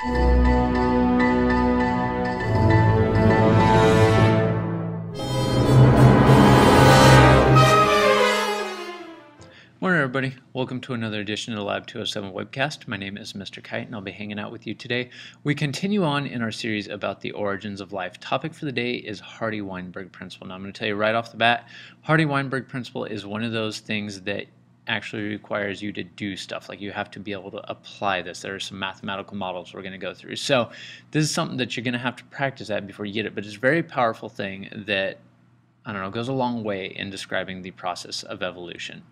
Morning everybody, welcome to another edition of the Lab 207 webcast. My name is Mr. Kite and I'll be hanging out with you today. We continue on in our series about the origins of life. Topic for the day is Hardy-Weinberg principle. Now I'm going to tell you right off the bat, Hardy-Weinberg principle is one of those things that actually requires you to do stuff. Like you have to be able to apply this. There are some mathematical models we're going to go through. So this is something that you're going to have to practice at before you get it, but it's a very powerful thing that, I don't know, goes a long way in describing the process of evolution.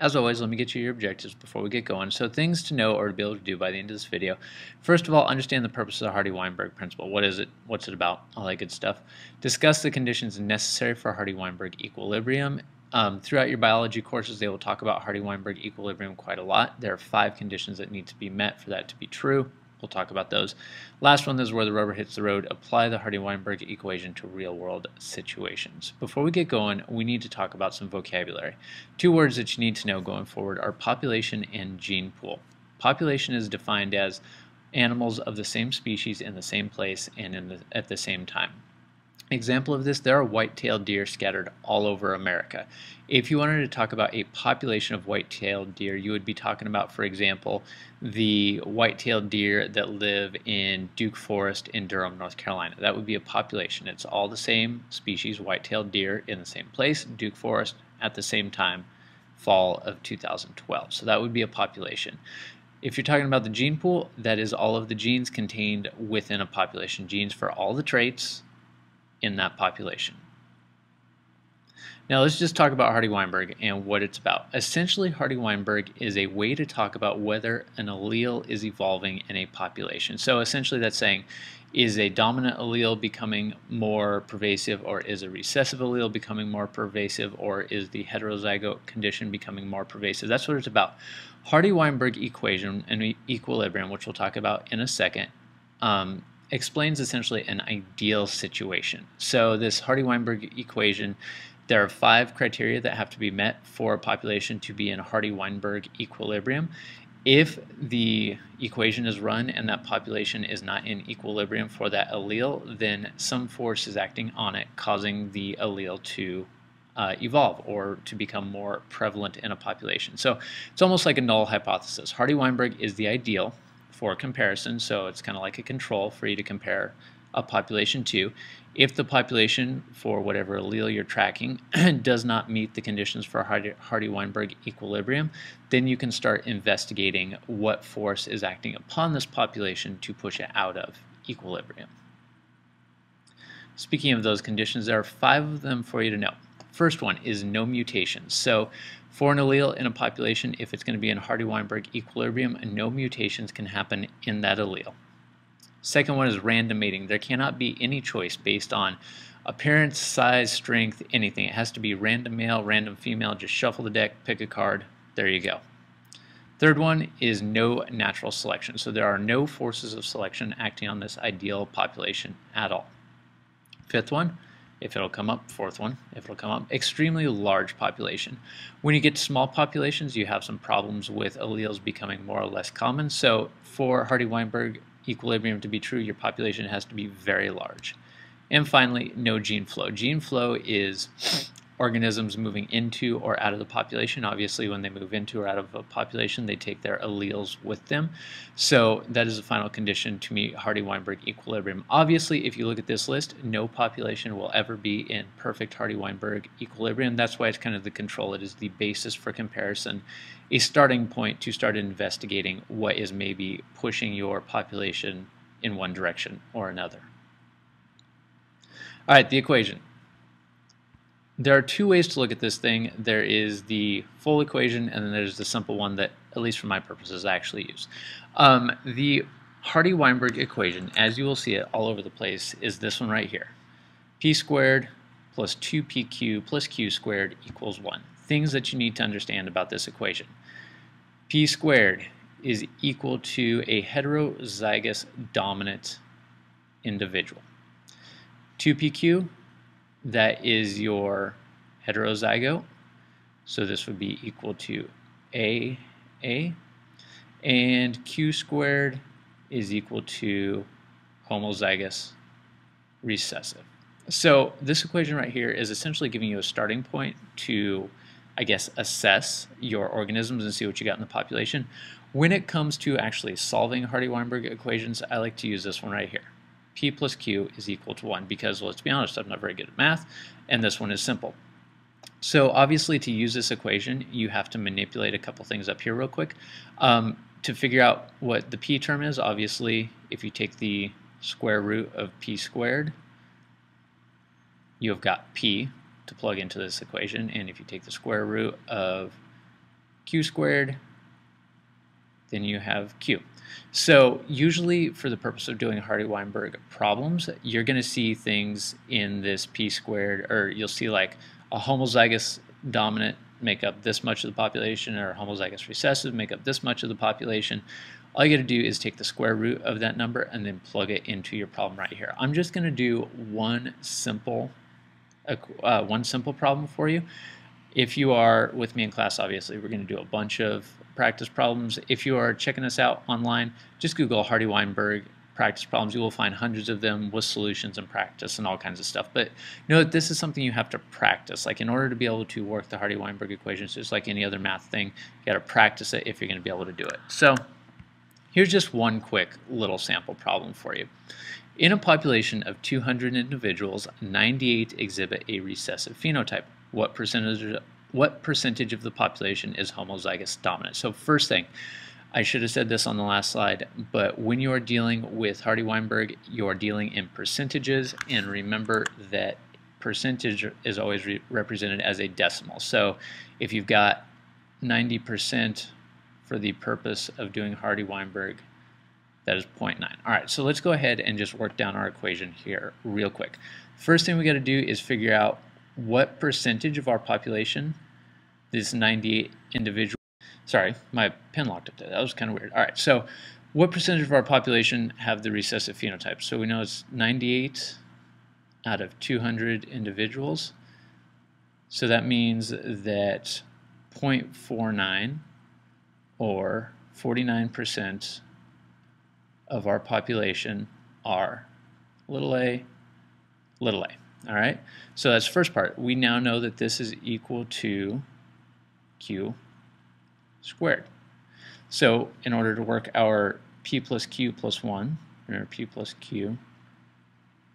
As always, let me get you your objectives before we get going. So things to know or to be able to do by the end of this video. First of all, understand the purpose of the Hardy-Weinberg principle. What is it? What's it about? All that good stuff. Discuss the conditions necessary for Hardy-Weinberg equilibrium. Um, throughout your biology courses, they will talk about Hardy-Weinberg equilibrium quite a lot. There are five conditions that need to be met for that to be true. We'll talk about those. Last one is where the rubber hits the road. Apply the Hardy-Weinberg equation to real-world situations. Before we get going, we need to talk about some vocabulary. Two words that you need to know going forward are population and gene pool. Population is defined as animals of the same species in the same place and the, at the same time. Example of this, there are white-tailed deer scattered all over America. If you wanted to talk about a population of white-tailed deer, you would be talking about, for example, the white-tailed deer that live in Duke Forest in Durham, North Carolina. That would be a population. It's all the same species, white-tailed deer in the same place, Duke Forest at the same time, fall of 2012. So that would be a population. If you're talking about the gene pool, that is all of the genes contained within a population. Genes for all the traits in that population. Now let's just talk about Hardy-Weinberg and what it's about. Essentially, Hardy-Weinberg is a way to talk about whether an allele is evolving in a population. So essentially that's saying, is a dominant allele becoming more pervasive or is a recessive allele becoming more pervasive or is the heterozygote condition becoming more pervasive? That's what it's about. Hardy-Weinberg equation and equilibrium, which we'll talk about in a second, um, explains essentially an ideal situation. So this Hardy-Weinberg equation, there are five criteria that have to be met for a population to be in Hardy-Weinberg equilibrium. If the equation is run and that population is not in equilibrium for that allele, then some force is acting on it, causing the allele to uh, evolve or to become more prevalent in a population. So it's almost like a null hypothesis. Hardy-Weinberg is the ideal, for comparison, so it's kind of like a control for you to compare a population to. If the population for whatever allele you're tracking does not meet the conditions for Hardy-Weinberg equilibrium, then you can start investigating what force is acting upon this population to push it out of equilibrium. Speaking of those conditions, there are five of them for you to know. First one is no mutations. So for an allele in a population, if it's going to be in Hardy-Weinberg equilibrium, no mutations can happen in that allele. Second one is random mating. There cannot be any choice based on appearance, size, strength, anything. It has to be random male, random female. Just shuffle the deck, pick a card. There you go. Third one is no natural selection. So there are no forces of selection acting on this ideal population at all. Fifth one, if it'll come up, fourth one, if it'll come up, extremely large population. When you get to small populations, you have some problems with alleles becoming more or less common. So for Hardy-Weinberg equilibrium to be true, your population has to be very large. And finally, no gene flow. Gene flow is organisms moving into or out of the population. Obviously, when they move into or out of a population, they take their alleles with them. So that is the final condition to meet Hardy-Weinberg equilibrium. Obviously, if you look at this list, no population will ever be in perfect Hardy-Weinberg equilibrium. That's why it's kind of the control. It is the basis for comparison, a starting point to start investigating what is maybe pushing your population in one direction or another. All right, the equation there are two ways to look at this thing. There is the full equation, and then there's the simple one that, at least for my purposes, I actually use. Um, the Hardy-Weinberg equation, as you will see it all over the place, is this one right here. p squared plus 2pq plus q squared equals 1. Things that you need to understand about this equation. p squared is equal to a heterozygous dominant individual. 2pq that is your heterozygote. So this would be equal to A, A. And Q squared is equal to homozygous recessive. So this equation right here is essentially giving you a starting point to, I guess, assess your organisms and see what you got in the population. When it comes to actually solving Hardy-Weinberg equations, I like to use this one right here. P plus Q is equal to 1 because, let's be honest, I'm not very good at math, and this one is simple. So obviously to use this equation, you have to manipulate a couple things up here real quick. Um, to figure out what the P term is, obviously, if you take the square root of P squared, you have got P to plug into this equation, and if you take the square root of Q squared, then you have Q. So usually for the purpose of doing Hardy-Weinberg problems, you're going to see things in this P squared, or you'll see like a homozygous dominant make up this much of the population, or homozygous recessive make up this much of the population. All you got to do is take the square root of that number and then plug it into your problem right here. I'm just going to do one simple, uh, one simple problem for you. If you are with me in class, obviously, we're going to do a bunch of practice problems. If you are checking us out online, just Google Hardy-Weinberg practice problems. You will find hundreds of them with solutions and practice and all kinds of stuff. But know that this is something you have to practice. Like in order to be able to work the Hardy-Weinberg equations, just like any other math thing, you got to practice it if you're going to be able to do it. So here's just one quick little sample problem for you. In a population of 200 individuals, 98 exhibit a recessive phenotype. What percentage what percentage of the population is homozygous dominant? So first thing, I should have said this on the last slide, but when you are dealing with Hardy-Weinberg, you are dealing in percentages, and remember that percentage is always re represented as a decimal. So if you've got 90% for the purpose of doing Hardy-Weinberg, that is 0.9. All right, so let's go ahead and just work down our equation here real quick. First thing we got to do is figure out what percentage of our population this 98 individual, sorry, my pen locked up there. That was kind of weird. All right, so what percentage of our population have the recessive phenotype? So we know it's 98 out of 200 individuals. So that means that 0.49 or 49% of our population are little a, little a. All right, so that's the first part. We now know that this is equal to q squared. So in order to work our p plus q plus 1, remember p plus q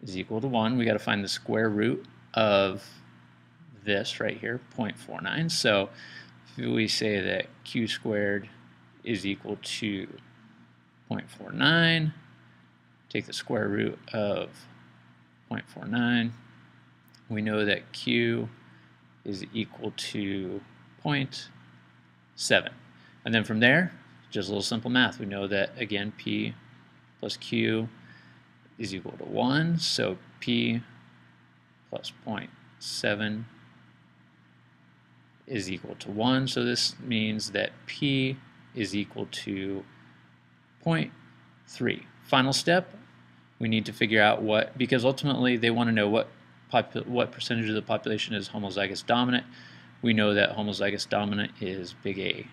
is equal to 1, we got to find the square root of this right here, 0.49. So if we say that q squared is equal to 0.49, take the square root of 0.49, we know that q is equal to 0.7. And then from there, just a little simple math. We know that, again, p plus q is equal to 1. So p plus 0.7 is equal to 1. So this means that p is equal to 0.3. Final step, we need to figure out what, because ultimately they want to know what what percentage of the population is homozygous dominant. We know that homozygous dominant is big A.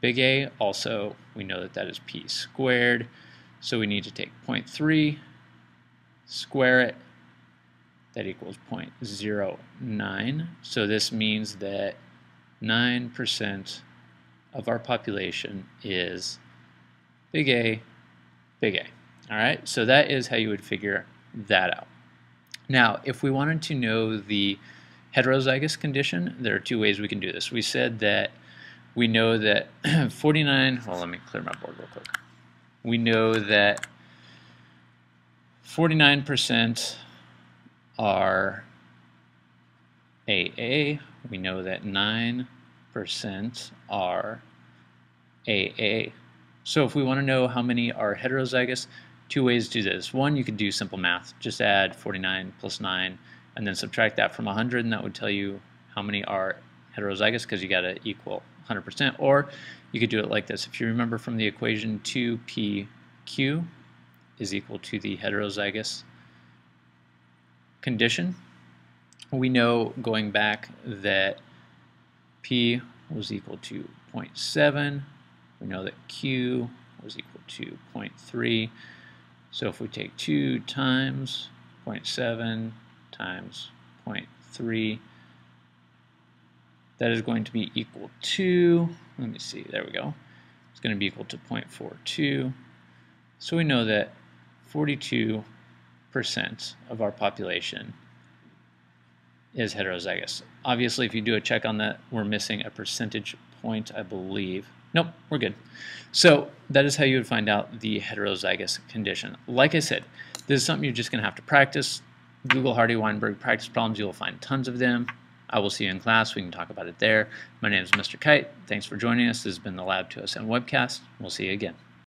Big A, also, we know that that is P squared. So we need to take 0.3, square it, that equals 0.09. So this means that 9% of our population is big A, big A. All right, so that is how you would figure that out. Now, if we wanted to know the heterozygous condition, there are two ways we can do this. We said that we know that 49, well, let me clear my board real quick. We know that 49% are AA. We know that 9% are AA. So if we want to know how many are heterozygous, two ways to do this. One, you could do simple math. Just add 49 plus 9 and then subtract that from 100 and that would tell you how many are heterozygous because you got to equal 100%. Or you could do it like this. If you remember from the equation 2pq is equal to the heterozygous condition, we know going back that p was equal to 0.7. We know that q was equal to 0.3. So if we take 2 times 0.7 times 0.3, that is going to be equal to, let me see, there we go. It's going to be equal to 0.42. So we know that 42% of our population is heterozygous. Obviously, if you do a check on that, we're missing a percentage point, I believe. Nope, we're good. So that is how you would find out the heterozygous condition. Like I said, this is something you're just going to have to practice. Google Hardy-Weinberg practice problems. You will find tons of them. I will see you in class. We can talk about it there. My name is Mr. Kite. Thanks for joining us. This has been the Lab 207 webcast. We'll see you again.